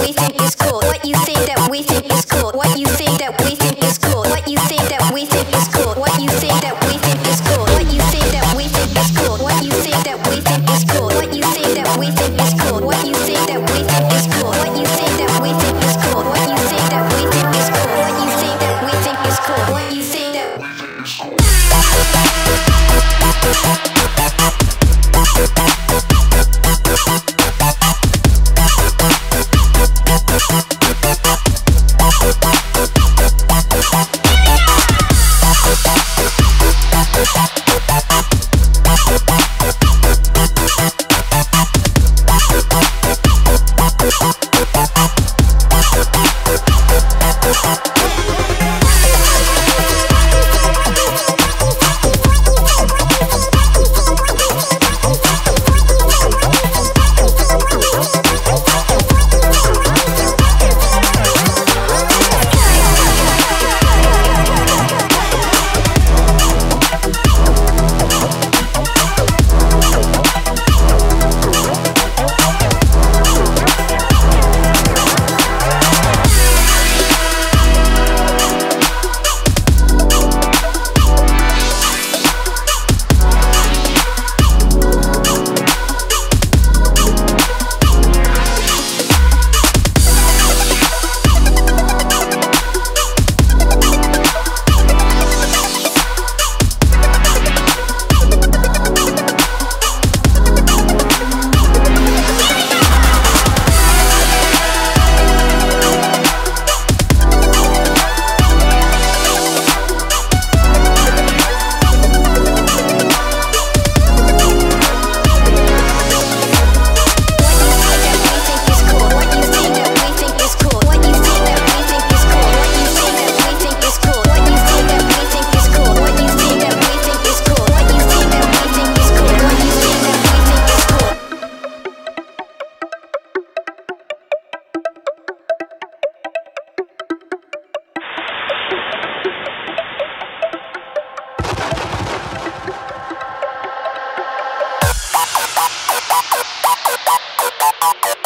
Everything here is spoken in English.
we think is cool. What you think that we think is cool. What you think. Thank